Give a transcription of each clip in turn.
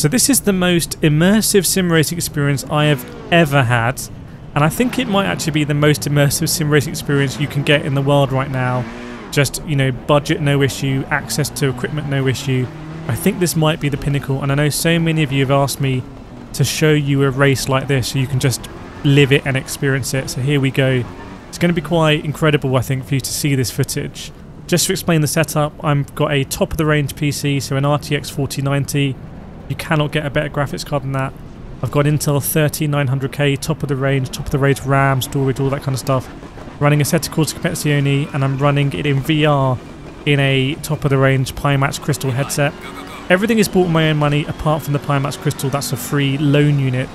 So this is the most immersive sim racing experience I have ever had, and I think it might actually be the most immersive sim racing experience you can get in the world right now. Just, you know, budget no issue, access to equipment no issue. I think this might be the pinnacle, and I know so many of you have asked me to show you a race like this so you can just live it and experience it. So here we go. It's going to be quite incredible, I think, for you to see this footage. Just to explain the setup, I've got a top of the range PC, so an RTX 4090. You cannot get a better graphics card than that. I've got Intel 3900K, top of the range, top of the range RAM, storage, all that kind of stuff. Running Assetto Corsa Competizione, and I'm running it in VR in a top of the range Pimax Crystal headset. Everything is bought with my own money apart from the Pimax Crystal, that's a free loan unit.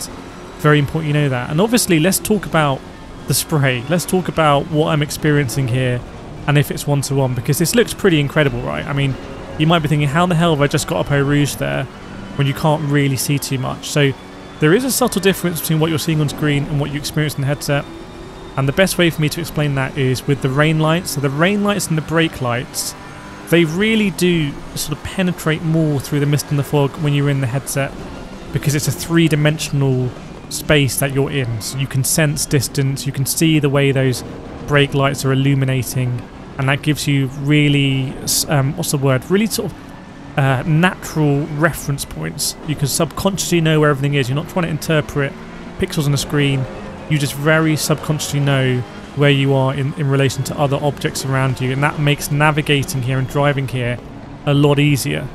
Very important you know that. And obviously, let's talk about the spray. Let's talk about what I'm experiencing here and if it's one to one because this looks pretty incredible, right? I mean, you might be thinking, how the hell have I just got up Eau Rouge there when you can't really see too much? So there is a subtle difference between what you're seeing on screen and what you experience in the headset. And the best way for me to explain that is with the rain lights. So the rain lights and the brake lights, they really do sort of penetrate more through the mist and the fog when you're in the headset because it's a three-dimensional space that you're in. So you can sense distance, you can see the way those brake lights are illuminating and that gives you really, um, what's the word, really sort of uh, natural reference points. You can subconsciously know where everything is. You're not trying to interpret pixels on a screen. You just very subconsciously know where you are in, in relation to other objects around you, and that makes navigating here and driving here a lot easier.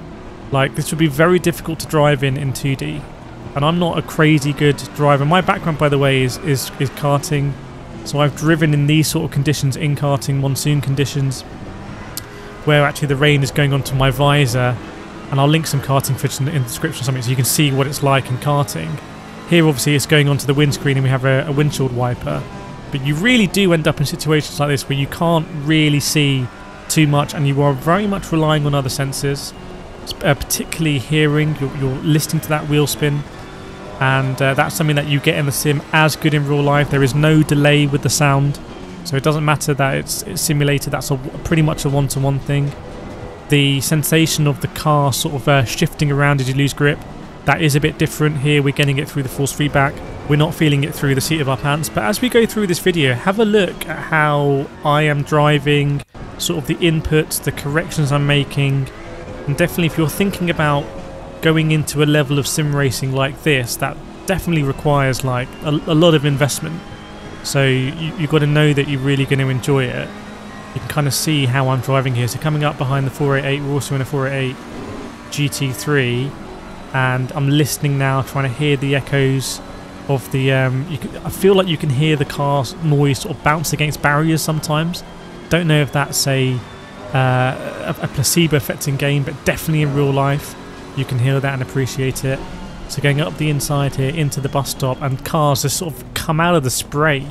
Like, this would be very difficult to drive in in 2D. And I'm not a crazy good driver. My background, by the way, is, is, is karting so I've driven in these sort of conditions in karting, monsoon conditions, where actually the rain is going onto my visor, and I'll link some karting footage in the, description or something so you can see what it's like in karting. Here obviously it's going onto the windscreen and we have a, a windshield wiper, but you really do end up in situations like this where you can't really see too much and you are very much relying on other senses, uh, particularly hearing, you're, you're listening to that wheel spin, and uh, that's something that you get in the sim as good in real life. There is no delay with the sound, so it doesn't matter that it's, it's simulated. That's a, pretty much a one-to-one -one thing. The sensation of the car sort of uh, shifting around as you lose grip, that is a bit different here. We're getting it through the force feedback. We're not feeling it through the seat of our pants. But as we go through this video, have a look at how I am driving, sort of the inputs, the corrections I'm making, and definitely if you're thinking about going into a level of sim racing like this, that definitely requires like a, a lot of investment. So you, you've got to know that you're really going to enjoy it. You can kind of see how I'm driving here. So coming up behind the 488, we're also in a 488 GT3, and I'm listening now, trying to hear the echoes of the. Um, can, I feel like you can hear the car's noise sort of bounce against barriers sometimes. Don't know if that's a uh, a, a placebo effect in game, but definitely in real life you can hear that and appreciate it. So going up the inside here into the bus stop and cars just sort of come out of the spray,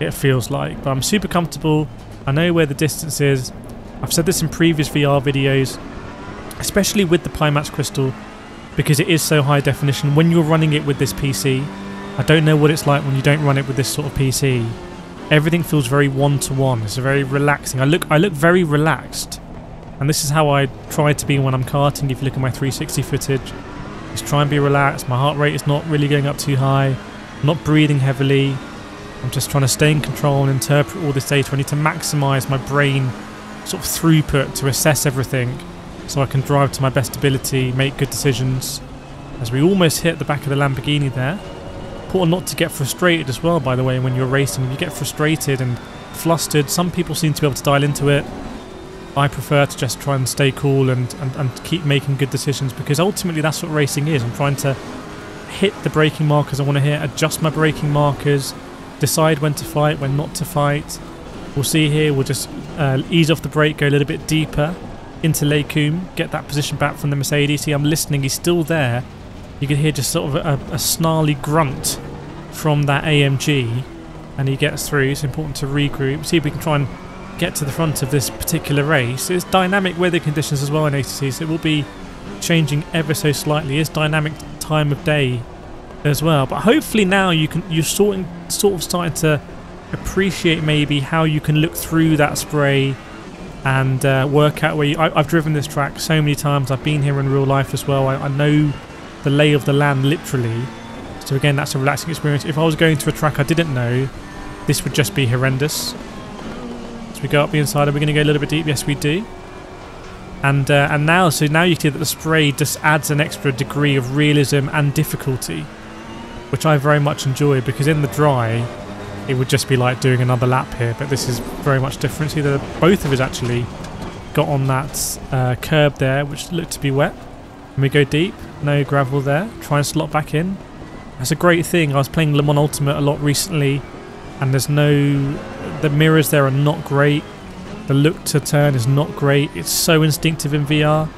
it feels like. But I'm super comfortable. I know where the distance is. I've said this in previous VR videos, especially with the Pimax Crystal, because it is so high definition. When you're running it with this PC, I don't know what it's like when you don't run it with this sort of PC. Everything feels very one-to-one. -one. It's very relaxing. I look, I look very relaxed and this is how I try to be when I'm karting. If you look at my 360 footage, just try and be relaxed. My heart rate is not really going up too high. I'm not breathing heavily. I'm just trying to stay in control and interpret all this data. I need to maximize my brain sort of throughput to assess everything so I can drive to my best ability, make good decisions. As we almost hit the back of the Lamborghini there. Important not to get frustrated as well, by the way, when you're racing. If you get frustrated and flustered, some people seem to be able to dial into it. I prefer to just try and stay cool and, and, and keep making good decisions because ultimately that's what racing is. I'm trying to hit the braking markers I want to hit, adjust my braking markers, decide when to fight, when not to fight. We'll see here, we'll just uh, ease off the brake, go a little bit deeper into Les Combes, get that position back from the Mercedes. See, I'm listening, he's still there. You can hear just sort of a, a snarly grunt from that AMG and he gets through. It's important to regroup, see if we can try and get to the front of this particular race. It's dynamic weather conditions as well in ACC, so it will be changing ever so slightly. It's dynamic time of day as well. But hopefully now you can you're sort of, sort of starting to appreciate maybe how you can look through that spray and uh, work out where you, I, have driven this track so many times. I've been here in real life as well. I, I know the lay of the land literally. So again, that's a relaxing experience. If I was going to a track I didn't know, this would just be horrendous. We go up the inside, are we going to go a little bit deep? Yes, we do. And uh, and now, so now you see that the spray just adds an extra degree of realism and difficulty, which I very much enjoy because in the dry, it would just be like doing another lap here. But this is very much different. See both of us actually got on that uh, curb there, which looked to be wet. And we go deep, no gravel there. Try and slot back in. That's a great thing. I was playing Le Mans Ultimate a lot recently, and there's no the mirrors there are not great. The look to turn is not great. It's so instinctive in VR,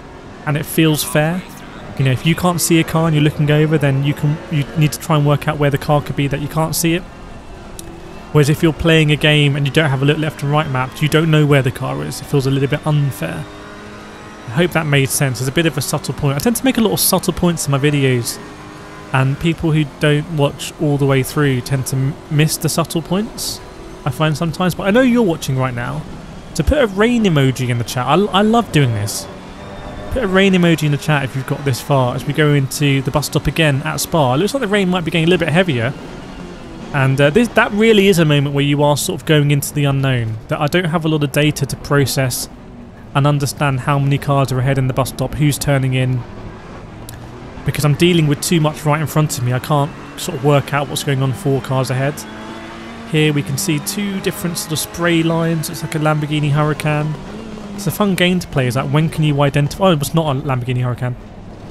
and it feels fair. You know, if you can't see a car and you're looking over, then you can you need to try and work out where the car could be that you can't see it. Whereas if you're playing a game and you don't have a look left and right mapped, you don't know where the car is. It feels a little bit unfair. I hope that made sense. It's a bit of a subtle point. I tend to make a lot of subtle points in my videos, and people who don't watch all the way through tend to miss the subtle points. I find sometimes, but I know you're watching right now. To put a rain emoji in the chat, I, I love doing this. Put a rain emoji in the chat if you've got this far as we go into the bus stop again at Spa. It looks like the rain might be getting a little bit heavier. And uh, this, that really is a moment where you are sort of going into the unknown. That I don't have a lot of data to process and understand how many cars are ahead in the bus stop, who's turning in. Because I'm dealing with too much right in front of me. I can't sort of work out what's going on four cars ahead. Here we can see two different sort of spray lines. It's like a Lamborghini Huracan. It's a fun game to play. Is that when can you identify? Oh, it was not a Lamborghini Huracan.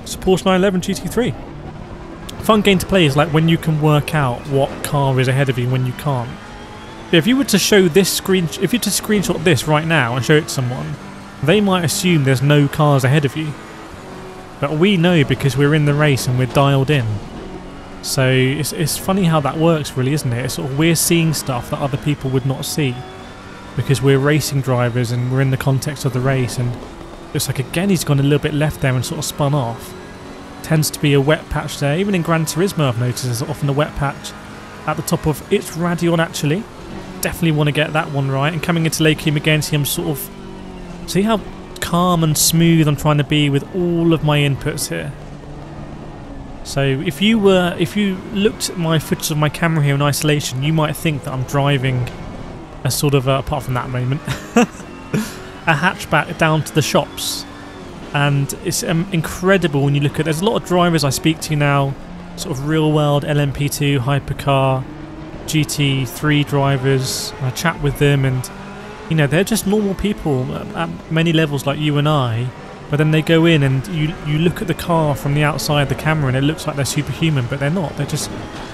It's a Porsche 911 GT3. Fun game to play is like when you can work out what car is ahead of you when you can't. But if you were to show this screen, if you were to screenshot this right now and show it to someone, they might assume there's no cars ahead of you. But we know because we're in the race and we're dialed in. So it's, it's funny how that works, really, isn't it? It's sort of we're seeing stuff that other people would not see because we're racing drivers and we're in the context of the race. And it's like again, he's gone a little bit left there and sort of spun off. Tends to be a wet patch there. Even in Gran Turismo, I've noticed there's often a wet patch at the top of its Raidillon Actually, definitely want to get that one right. And coming into Lake again, see I'm sort of see how calm and smooth I'm trying to be with all of my inputs here. So if you were, if you looked at my footage of my camera here in isolation, you might think that I'm driving a sort of, apart from that moment, a hatchback down to the shops. And it's um, incredible when you look at, there's a lot of drivers I speak to now, sort of real world LMP2, hypercar, GT3 drivers. I chat with them and, you know, they're just normal people at many levels like you and I but then they go in and you you look at the car from the outside the camera and it looks like they're superhuman, but they're not. They're just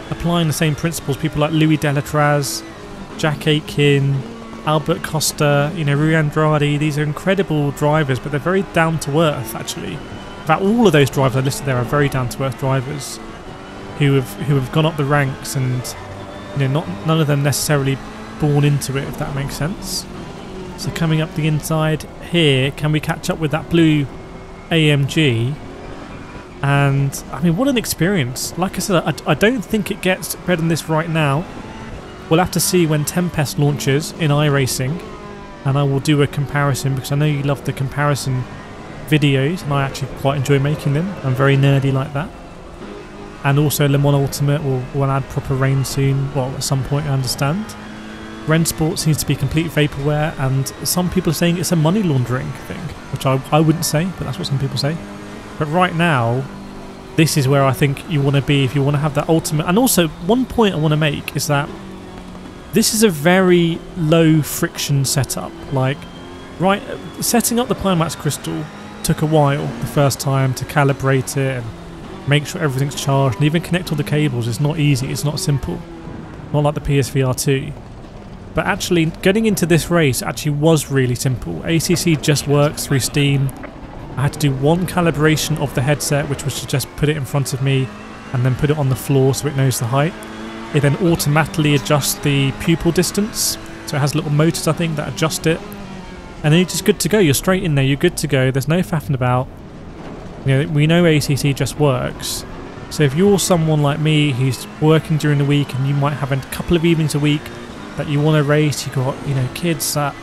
applying the same principles. People like Louis Delétraz, Jack Aitken, Albert Costa, you know, Rui Andrade. These are incredible drivers, but they're very down to earth actually. In fact, all of those drivers I listed there are very down to earth drivers who have who have gone up the ranks and you know not none of them necessarily born into it if that makes sense. So coming up the inside here, can we catch up with that blue AMG? And I mean, what an experience! Like I said, I, I don't think it gets better than this right now. We'll have to see when Tempest launches in iRacing, and I will do a comparison because I know you love the comparison videos, and I actually quite enjoy making them. I'm very nerdy like that. And also Le Mans Ultimate will, will add proper rain soon, well, at some point, I understand. Rennsport seems to be complete vaporware, and some people are saying it's a money laundering thing, which I, I wouldn't say, but that's what some people say. But right now, this is where I think you want to be if you want to have that ultimate. And also, one point I want to make is that this is a very low friction setup. Like, right, setting up the Pimax crystal took a while the first time to calibrate it and make sure everything's charged, and even connect all the cables It's not easy. It's not simple. Not like the PSVR 2. But actually, getting into this race actually was really simple. ACC just works through Steam. I had to do one calibration of the headset, which was to just put it in front of me and then put it on the floor so it knows the height. It then automatically adjusts the pupil distance. So it has little motors, I think, that adjust it. And then you're just good to go. You're straight in there. You're good to go. There's no faffing about. You know, we know ACC just works. So if you're someone like me who's working during the week and you might have a couple of evenings a week that you want to race. You've got, you know, kids that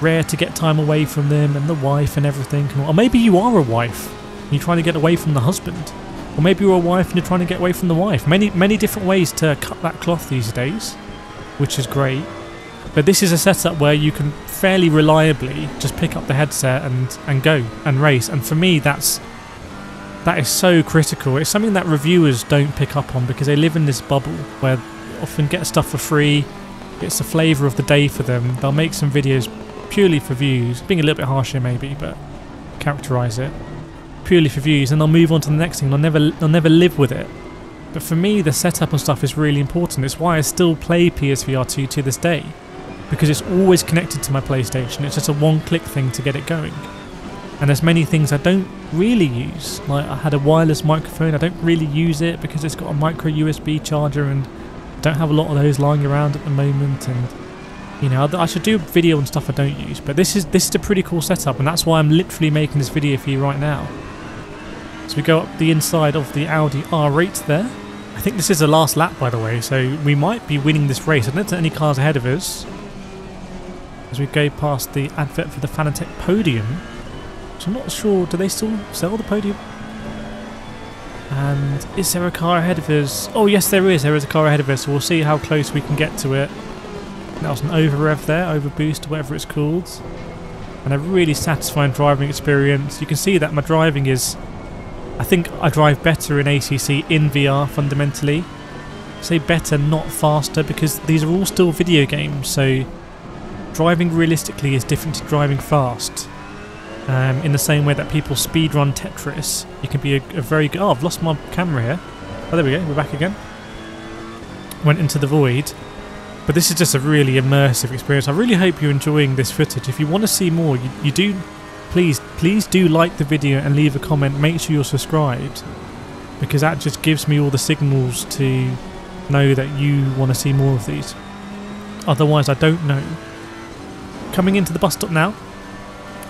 rare to get time away from them and the wife and everything. Or maybe you are a wife. And You're trying to get away from the husband. Or maybe you're a wife and you're trying to get away from the wife. Many, many different ways to cut that cloth these days, which is great. But this is a setup where you can fairly reliably just pick up the headset and, and go and race. And for me, that's that is so critical. It's something that reviewers don't pick up on because they live in this bubble where often get stuff for free. It's the flavour of the day for them. They'll make some videos purely for views, being a little bit harsher maybe, but characterise it purely for views, and they'll move on to the next thing. They'll never they'll never live with it. But for me, the setup and stuff is really important. It's why I still play PSVR 2 to this day, because it's always connected to my PlayStation. It's just a one-click thing to get it going. And there's many things I don't really use. Like I had a wireless microphone. I don't really use it because it's got a micro USB charger, and don't have a lot of those lying around at the moment. And you know, I should do a video and stuff I don't use. But this is this is a pretty cool setup, and that's why I'm literally making this video for you right now. So we go up the inside of the Audi R8 there. I think this is the last lap, by the way, so we might be winning this race. I don't any cars ahead of us. As we go past the advert for the Fanatec podium. So I'm not sure, do they still sell the podium? And is there a car ahead of us? Oh yes there is, there is a car ahead of us, we'll see how close we can get to it. That was an over rev there, over boost, whatever it's called. And a really satisfying driving experience. You can see that my driving is... I think I drive better in ACC in VR fundamentally. I say better, not faster, because these are all still video games, so driving realistically is different to driving fast. Um, in the same way that people speedrun Tetris, you can be a, a very good... Oh, I've lost my camera here. Oh, there we go, we're back again. Went into the void. But this is just a really immersive experience. I really hope you're enjoying this footage. If you want to see more, you, you do, please, please do like the video and leave a comment. Make sure you're subscribed because that just gives me all the signals to know that you want to see more of these. Otherwise, I don't know. Coming into the bus stop now.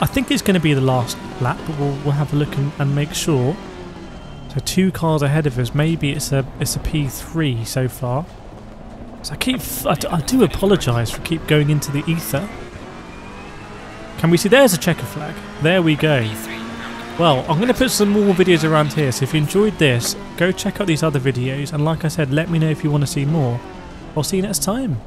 I think it's going to be the last lap, but we'll, we'll have a look and, and make sure. So two cars ahead of us. Maybe it's a it's a P3 so far. So I keep, I, I do apologise for keep going into the ether. Can we see, there's a checker flag. There we go. Well, I'm going to put some more videos around here, so if you enjoyed this, go check out these other videos, and like I said, let me know if you want to see more. I'll see you next time.